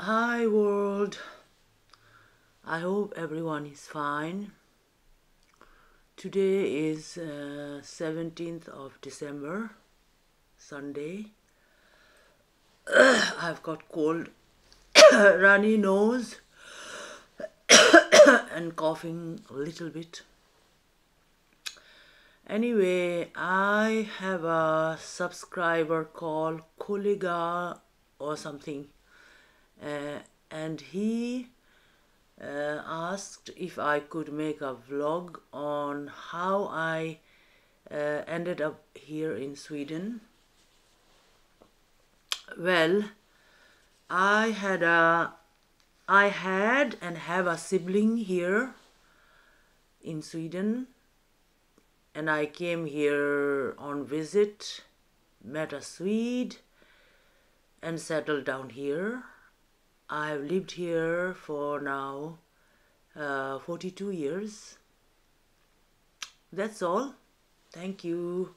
Hi world. I hope everyone is fine. Today is uh, 17th of December, Sunday. I've got cold, runny nose, and coughing a little bit. Anyway, I have a subscriber called Koliga or something uh, and he uh, asked if I could make a vlog on how I uh, ended up here in Sweden. Well, I had a I had and have a sibling here in Sweden and I came here on visit, met a Swede and settled down here I've lived here for now uh, 42 years. That's all. Thank you.